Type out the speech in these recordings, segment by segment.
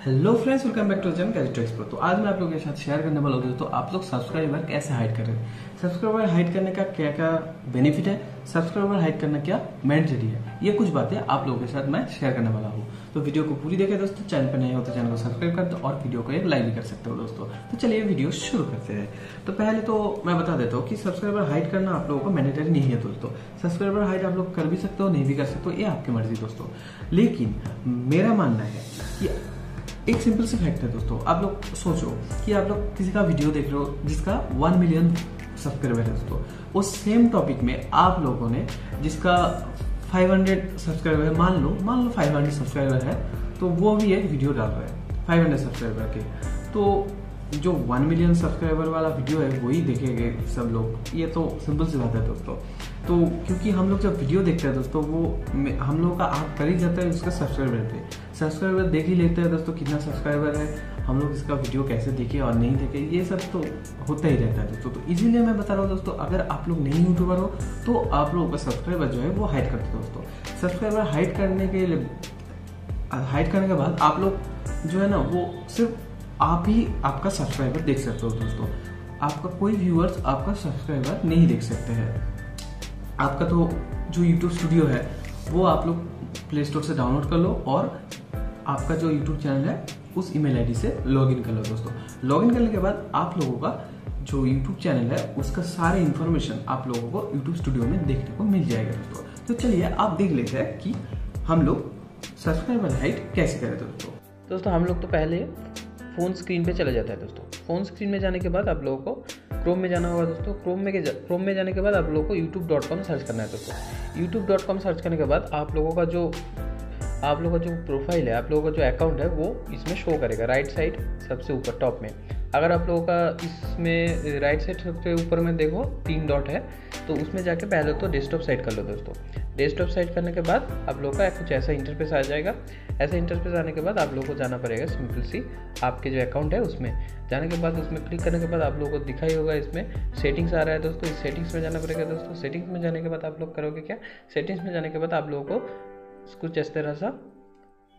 Hello friends welcome back to channel character explore तो आज मैं आप लोगों के साथ शेयर करने वाला हूँ दोस्तों, आप लोग सब्सक्राइबर कैसे हाइड करें सब्सक्राइबर हाइड करने का क्या क्या बेनिफिट है? सब्सक्राइबर हाइड करना क्या मैंडेटरी है? ये कुछ बातें आप लोगों के साथ मैं शेयर करने वाला हूँ। तो वीडियो को पूरी देखें दोस्तों चैनल पर नहीं हो तो चैनल को सब्सक्राइब कर दो और वीडियो को एक लाइक भी कर सकते हो दोस्तों। तो चलिए वीडियो शुरू करते हैं। तो पहले तो मैं बता देता हूँ कि सब्सक्राइबर हाइड करना आप लोगों को मैंडेटरी नहीं है दोस्तों। सब्सक्राइबर हाइड आप लोग कर भी सकते हो, नहीं भी कर सकते हो, ये आपकी मर्ज़ी दोस्तों। लेकिन मेरा मानना है कि एक सिंपल सा फैक्ट है दोस्तों, आप लोग सोचो कि आप लोग किसी का वीडियो देख रहे हो जिसका वन मिलियन सब्सक्राइबर है दोस्तों। उस सेम टॉपिक में आप लोगों ने जिसका 500 सब्सक्राइबर है, मान लो मान लो 500 सब्सक्राइबर है तो वो भी एक वीडियो डाल रहा है 500 सब्सक्राइबर के। तो जो वन मिलियन सब्सक्राइबर वाला वीडियो है, वही देखेंगे सब लोग। ये तो सिंपल सी बात है दोस्तों। तो क्योंकि हम लोग जब वीडियो देखते हैं दोस्तों, वो हम लोग का आग कर ही जाता है उसका सब्सक्राइबर पे। सब्सक्राइबर देख ही लेते हैं दोस्तों कितना सब्सक्राइबर है, हम लोग इसका वीडियो कैसे देखे और नहीं देखे, ये सब तो होता ही रहता है दोस्तों। तो इसीलिए मैं बता रहा हूँ दोस्तों, अगर आप लोग नहीं यूट्यूबर हो तो आप लोगों का सब्सक्राइबर जो है वो हाइड करते दोस्तों। सब्सक्राइबर हाइड करने के लिए हाइड करने के बाद आप लोग जो है ना, वो सिर्फ़ आप ही आपका सब्सक्राइबर देख सकते हो दोस्तों। आपका कोई व्यूअर्स आपका सब्सक्राइबर नहीं देख सकते हैं। आपका तो जो यूट्यूब स्टूडियो है, वो आप लोग प्ले स्टोर से डाउनलोड कर लो और आपका जो यूट्यूब चैनल है, उस ईमेल आईडी से लॉगिन कर लो दोस्तों। लॉगिन करने के बाद आप लोगों का जो यूट्यूब चैनल है, उसका सारे इन्फॉर्मेशन आप लोगों को यूट्यूब स्टूडियो में देखने को मिल जाएगा दोस्तों। तो चलिए, आप देख लेते हैं कि हम लोग सब्सक्राइबर हाइट कैसे करें दोस्तों। दोस्तों, हम लोग तो पहले फ़ोन स्क्रीन पे चला जाता है दोस्तों। फ़ोन स्क्रीन में जाने के बाद आप लोगों को क्रोम में जाना होगा दोस्तों। क्रोम में क्रोम में जाने के बाद आप लोगों को यूट्यूब डॉट कॉम सर्च करना है दोस्तों। यूट्यूब डॉट कॉम सर्च करने के बाद आप लोगों का जो, आप लोगों का जो प्रोफ़ाइल है, आप लोगों का जो अकाउंट है, वो इसमें शो करेगा। राइट साइड सबसे ऊपर टॉप में। अगर आप लोगों का इसमें राइट साइड सबसे ऊपर में देखो, तीन डॉट है तो उसमें जाके पहले तो डेस्कटॉप साइट कर लो दोस्तों। डेस्कटॉप साइट करने के बाद आप लोगों का कुछ ऐसा इंटरफेस आ जाएगा। ऐसा इंटरफेस आने के बाद आप लोगों को जाना पड़ेगा सिंपल सी, आपके जो अकाउंट है उसमें। जाने के बाद उसमें क्लिक करने के बाद आप लोगों को दिखाई होगा इसमें सेटिंग्स आ रहा है दोस्तों। इस सेटिंग्स में जाना पड़ेगा दोस्तों। सेटिंग्स में जाने के बाद आप लोग करोगे क्या? सेटिंग्स में जाने के बाद आप लोगों को कुछ इस तरह सा,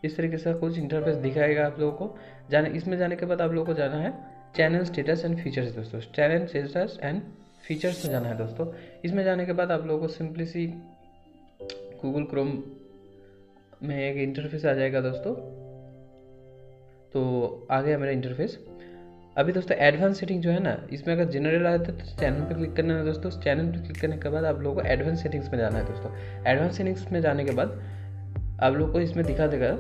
इस तरीके से कुछ इंटरफेस दिखाएगा आप लोगों को। जाने, इसमें जाने के बाद आप लोगों को जाना है चैनल स्टेटस एंड फीचर्स दोस्तों। चैनल स्टेटस एंड फीचर्स में जाना है दोस्तों। इसमें जाने के बाद आप लोगों को सिंपली सी गूगल क्रोम में एक इंटरफेस आ जाएगा दोस्तों। तो आ गया मेरा इंटरफेस अभी दोस्तों एडवांस सेटिंग जो है ना, इसमें अगर जनरल आया तो चैनल पर क्लिक करना है दोस्तों। चैनल पर क्लिक करने के बाद आप लोगों को एडवांस सेटिंग्स में जाना है दोस्तों। एडवांस सेटिंग्स में जाने के बाद आप लोग को इसमें दिखा देगा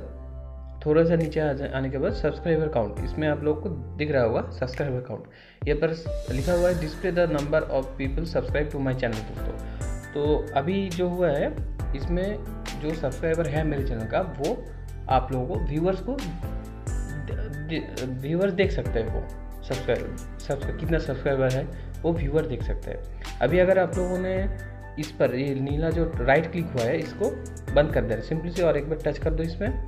थोड़ा सा नीचे आ आने के बाद सब्सक्राइबर काउंट इसमें आप लोग को दिख रहा होगा सब्सक्राइबर काउंट ये पर लिखा हुआ है display the number of people subscribe to my channel दोस्तों। तो अभी जो हुआ है, इसमें जो सब्सक्राइबर है मेरे चैनल का, वो आप लोगों को व्यूअर्स को व्यूअर्स देख सकते हैं वो। सब्सक्राइबर सब्सक्राइब कितना सब्सक्राइबर है, वो व्यूअर देख सकते हैं। अभी अगर आप लोगों ने इस पर ये नीला जो राइट क्लिक हुआ है, इसको बंद कर देना सिंपली से और एक बार टच कर दो इसमें।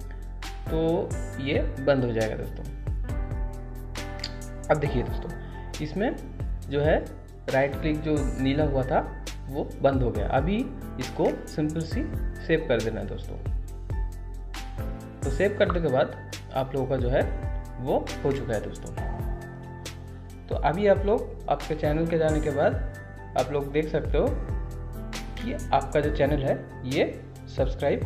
तो ये बंद हो जाएगा दोस्तों। अब देखिए दोस्तों, इसमें जो है राइट क्लिक जो नीला हुआ था, वो बंद हो गया। अभी इसको सिंपल सी सेव कर देना है दोस्तों। तो सेव करने के बाद आप लोगों का जो है, वो हो चुका है दोस्तों। तो अभी आप लोग आपके चैनल के जाने के बाद आप लोग देख सकते हो कि आपका जो चैनल है, ये सब्सक्राइब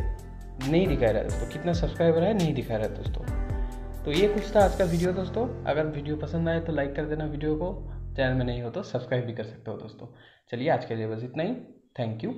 नहीं दिखा रहा है दोस्तों। कितना सब्सक्राइबर है, नहीं दिखा रहा है दोस्तों। तो ये कुछ था आज का वीडियो दोस्तों। अगर वीडियो पसंद आए तो लाइक कर देना वीडियो को। चैनल में नहीं हो तो सब्सक्राइब भी कर सकते हो दोस्तों। चलिए आज के लिए बस इतना ही। Thank you